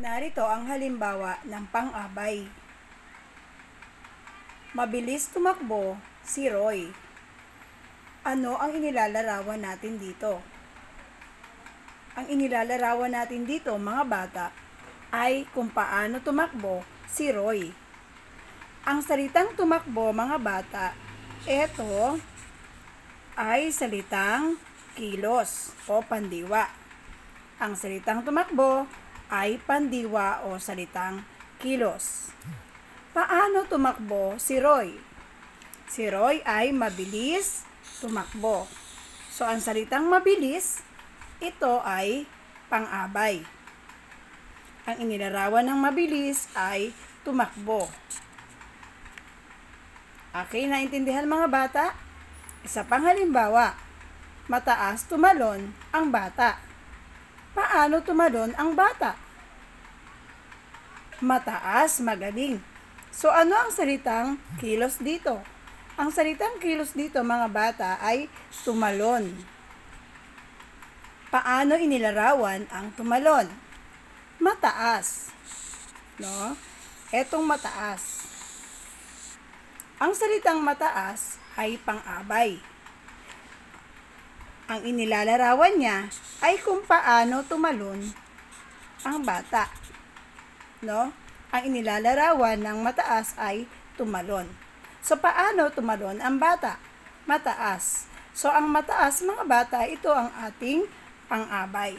Narito ang halimbawa ng pang-abay. Mabilis tumakbo si Roy. Ano ang inilalarawan natin dito? Ang inilalarawan natin dito, mga bata, ay kung paano tumakbo si Roy. Ang salitang tumakbo, mga bata, ito ay salitang kilos o pandiwa. Ang salitang tumakbo ay pandiwa o salitang kilos. Paano tumakbo si Roy? Si Roy ay mabilis tumakbo. So, ang salitang mabilis, ito ay pang-abay. Ang inilarawan ng mabilis ay tumakbo. Okay, naintindihan mga bata? Isa pang halimbawa, mataas tumalon ang bata. Paano tumalon ang bata? Mataas, magaling. So ano ang salitang kilos dito? Ang salitang kilos dito mga bata ay tumalon. Paano inilarawan ang tumalon? Mataas. No? Etong mataas. Ang salitang mataas ay pang-abay. Ang inilalarawan niya ay kung paano tumalon ang bata. No? Ang inilalarawan ng mataas ay tumalon. So, paano tumalon ang bata? Mataas. So, ang mataas mga bata, ito ang ating pang-abay.